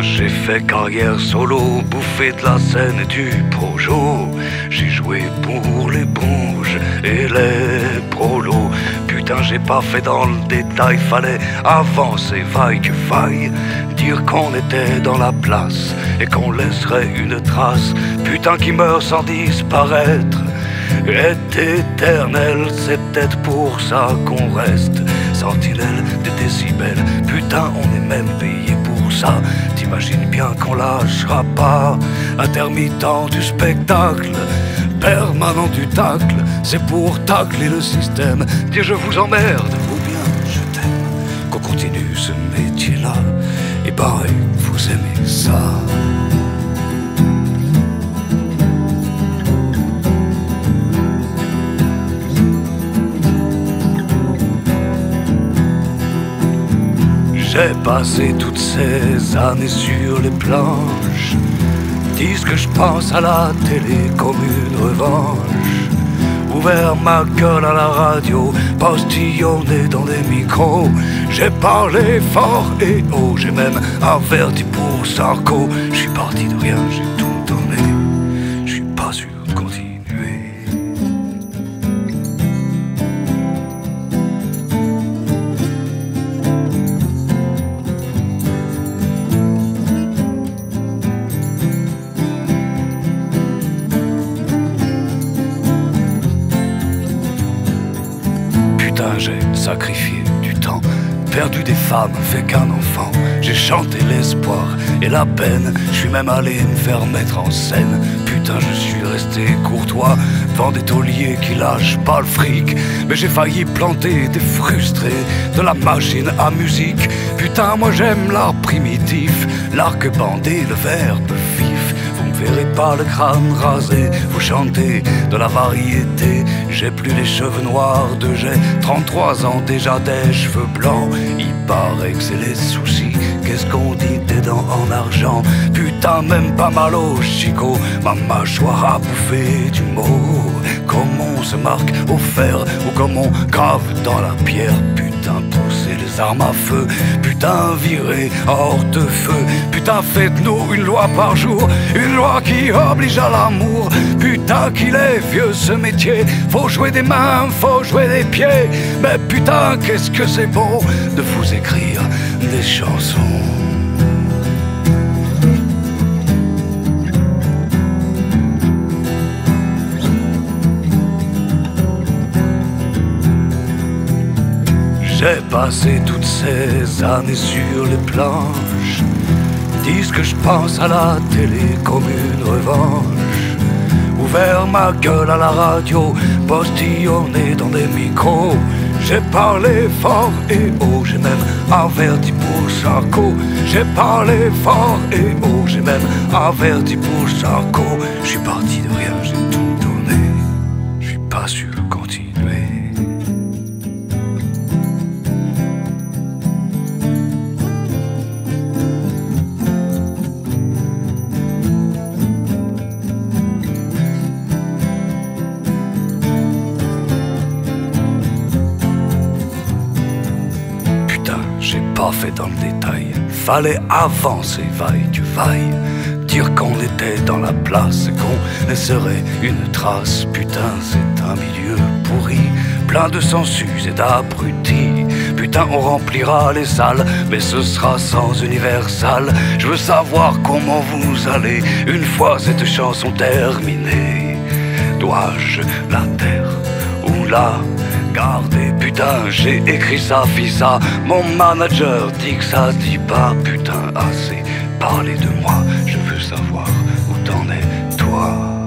J'ai fait carrière solo, bouffé de la scène du projo. J'ai joué pour les bouges et les prolos. Putain, j'ai pas fait dans le détail, fallait avancer, vaille que vaille. Dire qu'on était dans la place et qu'on laisserait une trace. Putain, qui meurt sans disparaître est éternel, c'est peut-être pour ça qu'on reste. Sentinelle des décibels, putain, on est même payé pour ça. T'imagines bien qu'on lâchera pas, intermittent du spectacle. Permanent du tacle, c'est pour tacler le système. Dire je vous emmerde ou bien je t'aime. Qu'on continue ce métier-là, et pareil, vous aimez ça. J'ai passé toutes ces années sur les planches. Disent que je pense à la télé comme une revanche. Ouvert ma gueule à la radio, postillonné dans des micros. J'ai parlé fort et haut, j'ai même averti pour Sarko. Je suis parti de rien, J'ai sacrifié du temps, perdu des femmes, fait qu'un enfant. J'ai chanté l'espoir et la peine, je suis même allé me faire mettre en scène. Putain, je suis resté courtois devant des tauliers qui lâchent pas le fric. Mais j'ai failli planter des frustrés de la machine à musique. Putain, moi j'aime l'art primitif, l'arc bandé, le verbe verrez pas le crâne rasé, vous chantez de la variété. J'ai plus les cheveux noirs de j'ai 33 ans déjà des cheveux blancs. Il paraît que c'est les soucis. Qu'est-ce qu'on dit des dents en argent Putain, même pas mal au chico. Ma mâchoire a bouffé du mot. Comment on se marque au fer ou comment on grave dans la pierre? Putain, pousser les armes à feu. Putain, virer hors de feu. Putain, faites-nous une loi par jour. Une loi qui oblige à l'amour. Putain, qu'il est vieux ce métier. Faut jouer des mains, faut jouer des pieds. Mais putain, qu'est-ce que c'est beau de vous écrire des chansons. J'ai passé toutes ces années sur les planches. Disent que je pense à la télé comme une revanche. Ouvert ma gueule à la radio, postillonné dans des micros. J'ai parlé fort et haut, j'ai même averti pour Sarko. J'ai parlé fort et haut, j'ai même averti pour Sarko. Je suis parti de rien, j'ai tout donné. Je suis pas sûr continuer. Pas fait dans le détail. Fallait avancer, vaille tu vaille. Dire qu'on était dans la place qu'on laisserait une trace. Putain, c'est un milieu pourri, plein de sensus et d'abrutis. Putain, on remplira les salles, mais ce sera sans universal. Je veux savoir comment vous allez une fois cette chanson terminée. Dois-je la terre ou la garder Putain, j'ai écrit ça, fit ça. Mon manager dit que ça se dit pas. Putain, assez parler de moi. Je veux savoir où t'en es, toi.